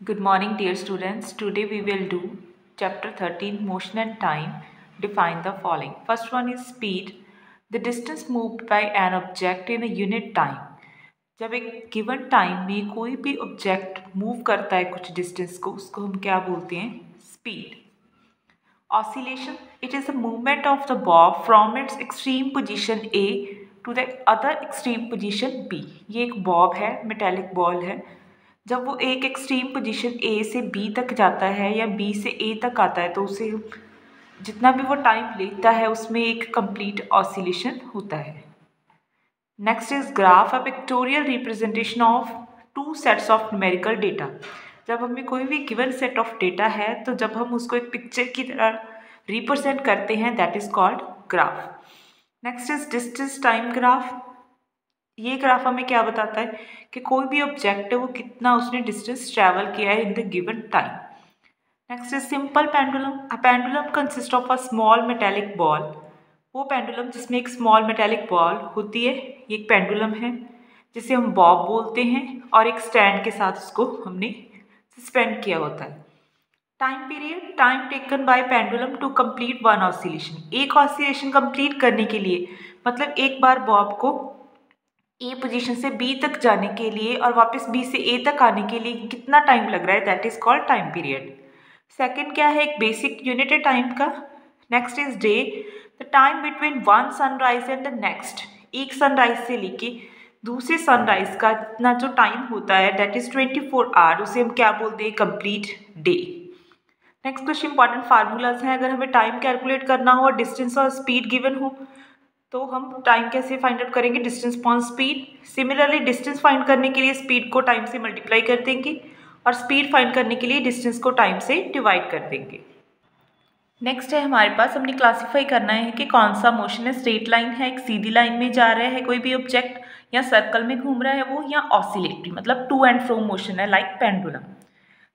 Good morning, dear students. Today we will do chapter 13 Motion and Time. Define the following. First one is speed. The distance moved by an object in a unit time. जब एक given time में कोई भी object move करता है कुछ distance को उसको हम क्या बोलते हैं speed oscillation it is the movement of the bob from its extreme position A to the other extreme position B ये एक बॉब है मेटेलिक बॉल है जब वो एक एक्सट्रीम पोजीशन ए से बी तक जाता है या बी से ए तक आता है तो उसे जितना भी वो टाइम लेता है, उसमें एक कंप्लीट ऑसिलेशन होता है। Next is graph a pictorial representation of two sets of numerical data जब हमें कोई भी गिवन सेट ऑफ़ डेटा है तो जब हम उसको एक पिक्चर की तरह रिप्रेजेंट करते हैं that is called graph next is distance time graph ये ग्राफ हमें क्या बताता है कि कोई भी ऑब्जेक्ट है वो कितना उसने डिस्टेंस ट्रैवल किया है in the given time next is simple pendulum a pendulum consist of a small metallic ball वो पेंडुलम जिसमें एक स्मॉल मेटेलिक बॉल होती है, ये एक पेंडुलम है, जिसे हम बॉब बोलते हैं और एक स्टैंड के साथ उसको हमने सस्पेंड किया होता है. Time period time taken by pendulum to complete one oscillation एक ऑसिलेशन कंप्लीट करने के लिए मतलब एक बार बॉब को ए पोजीशन से बी तक जाने के लिए और वापस बी से ए तक आने के लिए कितना टाइम लग रहा है? That is called time period second क्या है? एक बेसिक यूनिट है टाइम का. Next is day the time between one sunrise and the next एक सनराइज से लेके दूसरे सनराइज का इतना जो टाइम होता है that is twenty four hour उसे हम क्या बोलते हैं? कंप्लीट डे नेक्स्ट कुछ इंपॉर्टेंट फार्मूलाज हैं। अगर हमें टाइम कैलकुलेट करना हो और डिस्टेंस और स्पीड गिवन हो तो हम टाइम कैसे फाइंड आउट करेंगे? Distance upon speed similarly distance find करने के लिए स्पीड को टाइम से मल्टीप्लाई कर देंगे और स्पीड फाइंड करने के लिए डिस्टेंस को टाइम से डिवाइड कर देंगे। नेक्स्ट है हमारे पास, हमने क्लासीफाई करना है कि कौन सा मोशन है? स्ट्रेट लाइन है, एक सीधी लाइन में जा रहा है, कोई भी ऑब्जेक्ट या सर्कल में घूम रहा है वो, या ऑसिलेटरी मतलब टू एंड फ्रो मोशन है लाइक पेंडुलम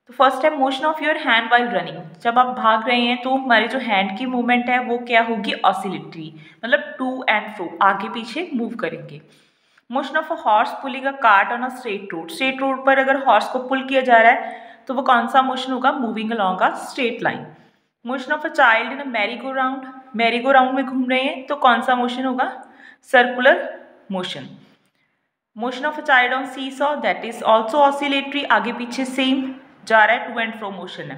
तो फ़र्स्ट है motion of your hand while running जब आप भाग रहे हैं तो हमारे जो हैंड की मूवमेंट है, वो क्या होगी? ऑसिलेटरी मतलब टू एंड फ्रो आगे पीछे मूव करेंगे. Motion of a horse pulling a cart on a straight road straight road पर अगर हॉर्स को पुल किया जा रहा है तो वो कौन सा मोशन होगा? Moving along a straight line motion of a child in a merry go round merry go round में घूम रहे हैं तो कौन सा मोशन होगा? Circular motion motion of a child on seesaw that is also oscillatory आगे पीछे सेम जा रहा है टू एंड फ्रो मोशन है।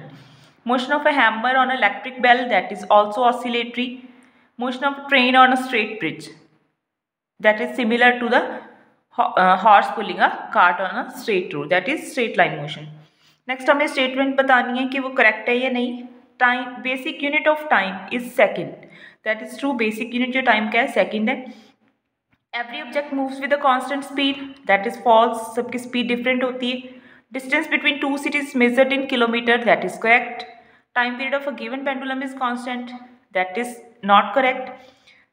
Motion of a hammer on electric bell that is also oscillatory motion of train on a straight bridge that is similar to the horse pulling a cart on a straight road that is straight line motion next हमें statement बतानी है कि वो correct है या नहीं। Time basic unit of time is second that is true basic unit जो time का है? सेकेंड है। Every object moves with a constant speed that is false सबकी स्पीड डिफरेंट होती है। Distance between two cities measured in kilometer that is correct. Time period of a given pendulum is constant that is not correct.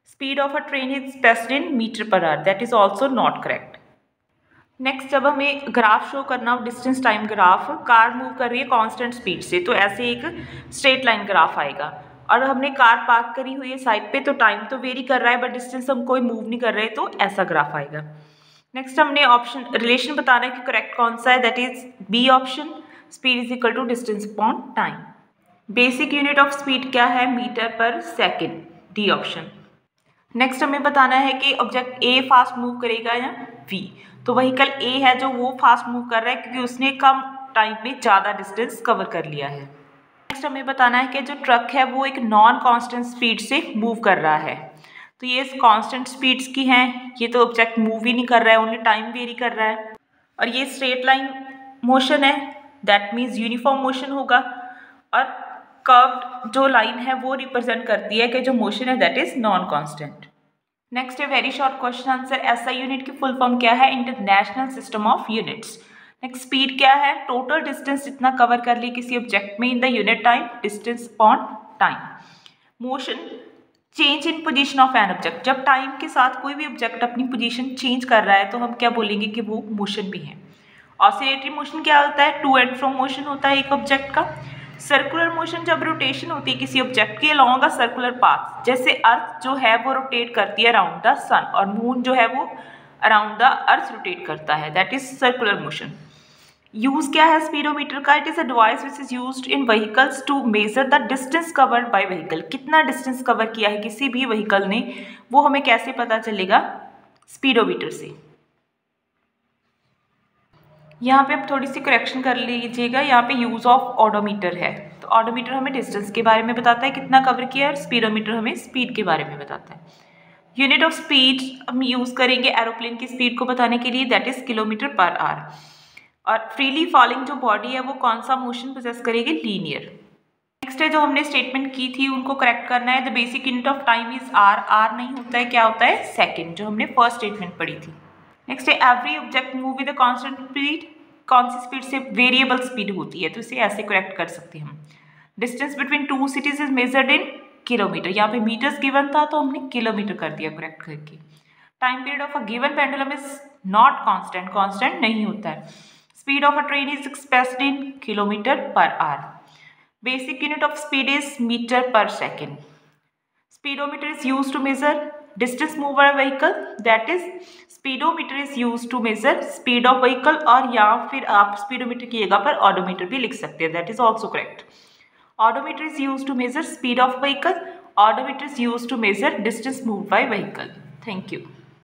Speed of a train is specified in meter per hour that is also not correct. Next जब हमें graph show करना हो distance time graph car move कर रही है constant speed से तो ऐसे एक स्ट्रेट लाइन ग्राफ आएगा और हमने कार पार्क करी हुई है साइड पे तो टाइम तो वेरी कर रहा है बट डिस्टेंस हम कोई मूव नहीं कर रहे तो ऐसा ग्राफ आएगा नेक्स्ट हमने ऑप्शन रिलेशन बताना है कि करेक्ट कौन सा है? That is B option speed is equal to distance upon time basic unit of speed क्या है? Meter per second D option next हमें बताना है कि ऑब्जेक्ट ए फास्ट मूव करेगा या वी तो वहीकल ए है जो वो फास्ट मूव कर रहा है क्योंकि उसने कम टाइम में ज़्यादा डिस्टेंस कवर कर लिया है। नेक्स्ट हमें बताना है कि जो ट्रक है वो एक नॉन कांस्टेंट स्पीड से मूव कर रहा है। तो ये कांस्टेंट स्पीड्स की हैं। ये तो ऑब्जेक्ट मूव ही नहीं कर रहा है ओनली टाइम वेरी कर रहा है। और ये स्ट्रेट लाइन मोशन है। दैट मीन्स यूनिफॉर्म मोशन होगा। और कर्व जो लाइन है, वो रिप्रेजेंट करती है कि जो मोशन है that is non constant next है very short question answer SI unit की फुल फॉर्म क्या है? International system of units next speed क्या है? टोटल डिस्टेंस जितना कवर कर ली किसी ऑब्जेक्ट में in the unit time distance on time motion change in position of an object जब टाइम के साथ कोई भी ऑब्जेक्ट अपनी पोजीशन चेंज कर रहा है तो हम क्या बोलेंगे कि वो मोशन भी है। ऑसिलेटरी मोशन क्या होता है? टू एंड फ्रो मोशन होता है एक ऑब्जेक्ट का। सर्कुलर मोशन जब रोटेशन होती है किसी ऑब्जेक्ट की अलॉन्ग अ सर्कुलर पाथ जैसे अर्थ जो है वो रोटेट करती है अराउंड द सन और मून जो है वो अराउंड द अर्थ रोटेट करता है। That is circular motion use क्या है स्पीडोमीटर का? It is a device which is use in vehicles to measure the distance covered by vehicle कितना डिस्टेंस कवर किया है किसी भी व्हीकल ने? वो हमें कैसे पता चलेगा? स्पीडोमीटर से। यहाँ पे आप थोड़ी सी करेक्शन कर लीजिएगा। यहाँ पे यूज़ ऑफ़ ऑडोमीटर है। तो ऑडोमीटर हमें डिस्टेंस के बारे में बताता है कितना कवर किया है और स्पीडोमीटर हमें स्पीड के बारे में बताता है। यूनिट ऑफ़ स्पीड हम यूज़ करेंगे एरोप्लेन की स्पीड को बताने के लिए। That is kilometre per hour और फ्रीली फॉलिंग जो बॉडी है, वो कौन सा मोशन पोजेस करेगी? लीनियर नेक्स्ट है जो हमने स्टेटमेंट की थी, उनको करेक्ट करना है. The basic unit of time is hour hour नहीं होता है, क्या होता है? सेकेंड जो हमने फ़र्स्ट स्टेटमेंट पढ़ी थी. नेक्स्ट है every object move with constant speed कौन सी स्पीड से वेरिएबल स्पीड होती है? तो इसे ऐसे करेक्ट कर सकते हैं हम. Distance between two cities is measured in kilometre यहाँ पे मीटर्स गिवन था तो हमने किलोमीटर कर दिया करेक्ट करके. Time period of a given pendulum is not constant constant नहीं होता है. Speed of a train is expressed in kilometre per hour basic unit of speed is metre per second speedometer is use to measure distance move by vehicle that is speedometer is used to measure speed of vehicle और या फिर आप speedometer कीजिएगा पर odometer भी लिख सकते हैं that is also correct odometer is used to measure speed of vehicle odometer is used to measure distance moved by vehicle thank you